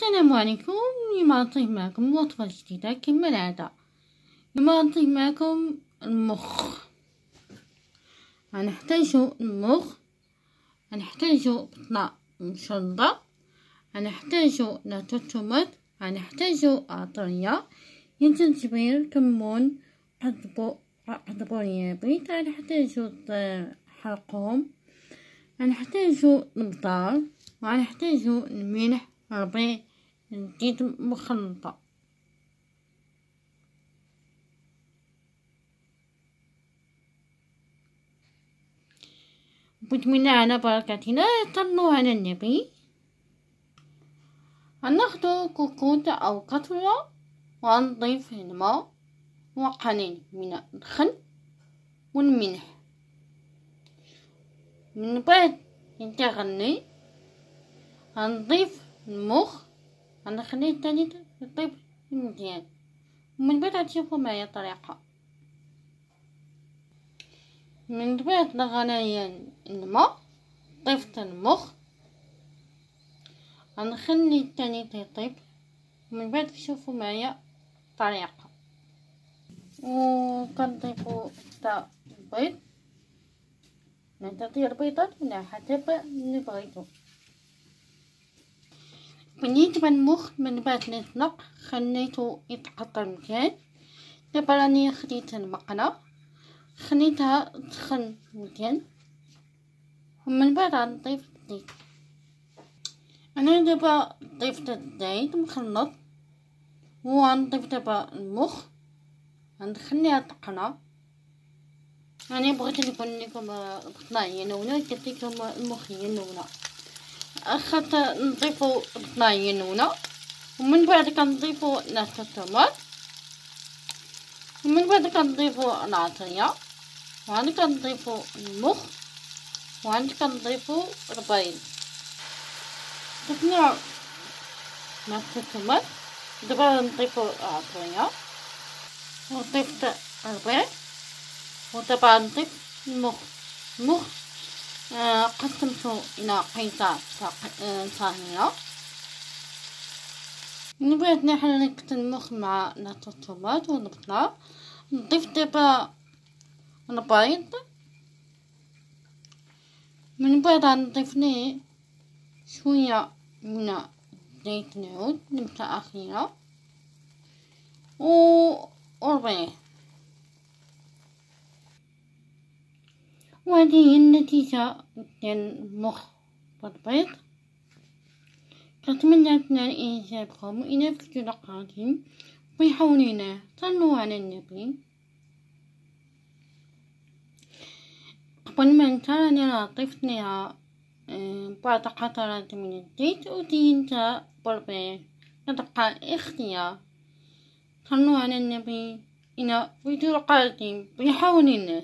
السلام عليكم اليوم غنطيب معكم وصفة جديدة كما العادة اليوم غنطيب معكم المخ. غنحتاجو المخ غنحتاجو بطنة مشلضة غنحتاجو ناتو الطوماط غنحتاجو عطرية زنجبيل كمون حضبو حضبو يابيض غنحتاجو حلقوم غنحتاجو البطال وغنحتاجو الملح ربي جديد مخلطة بسم على بركتنا صلوا على النبي. هناخدو كوكوت أو قطرة وهنضيف الماء وقليل من الخل والملح. من بعد ينتغني هنضيف المخ هنخليه تاني يطيب مزيان. ومن بعد تشوفوا معايا الطريقة من بعد غنايا الماء ضفت المخ. غنخلي التاني يطيب ومن بعد تشوفوا معايا الطريقة وكنضيفو حتى البيض. نعطي البيضات ولا حسب اللي بغيتو بالنسبة للمخ من بعد نطلق خليته يتقطع مزيان دابا راني خديت المقلة خليتها تسخن مزيان ومن بعد غنضيف الزيت أنا دابا ضيفت الزيت مخلط. وغنضيف دابا المخ. غنخليها تقنى أنا بغيت نقول لكم البطنه هي قلت لكم المخ هي نونه أخذت نضيفو نونة ومن بعد كنضيفو ناس الطماط ومن بعد كنضيفو العطرية وعند كنضيفو المخ وعند كنضيفو البيض ضفنا ناس الطماط دابا نضيفو العطرية وضيفت البيض ودابا نضيف المخ المخ قسمته إلى قطع صغيرة من بعد نحرك المخ مع الطماط والبطلة نضيف دابا البيض. من بعد نضيف ليه شوية من زيت العود نبتة أخيرة. و وربيع. وهذه هي النتيجة ديال المخ والبيض. كنتمنى تنال إعجابكم وإلى فيديو قادم ويحاولنا صلوا على النبي. قبل ما راه ضفت ليها آه، بعض قطرات من الزيت. وزينتها بالبيض كتبقى اختيار. صلوا على النبي إلى فيديو قادم ويحاولنا